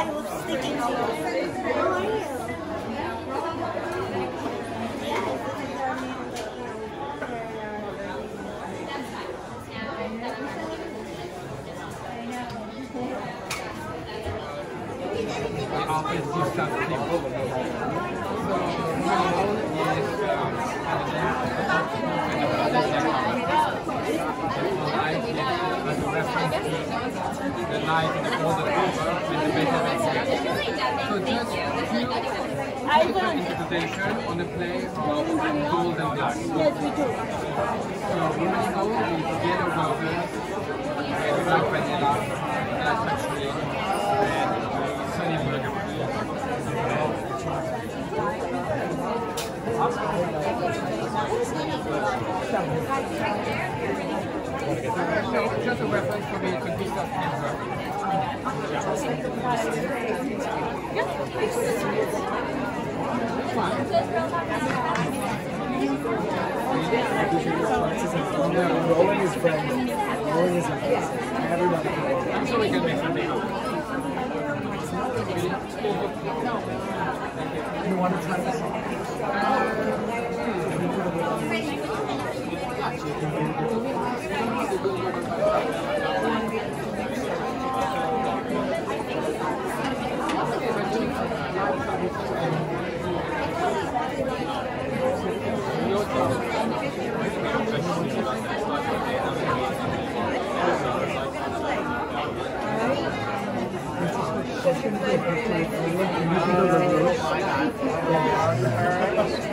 sticking to you. How are you? the office do stuff people. So, role is um, life is as a reference the life in uh, the older with the better So just few interpretation on the play of gold and black. Yes, we do. So women's gold is yellow roses, with black vanilla, black patchouli, and sunny uh, bergamot. So just a reference for me to this Rolling is friends. Rolling is everybody. I'm sure we can make. You want to try this? That's going to be a picture of you and you can go to the roof. So, so, so guys, this is Francisco. He's doing lips. Once you get the lips, we're going to do the picture. That's right. No, we're not. But you don't want to have the picture. No,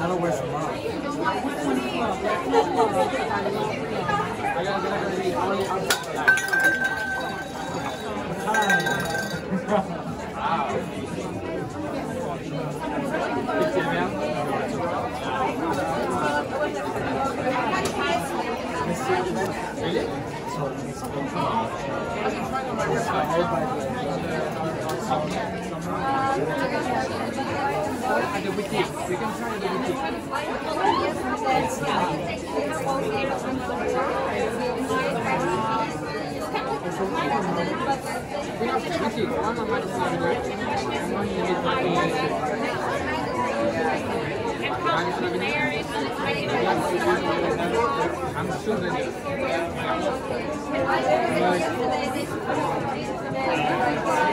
Nana wears a lot. I gotta One you that So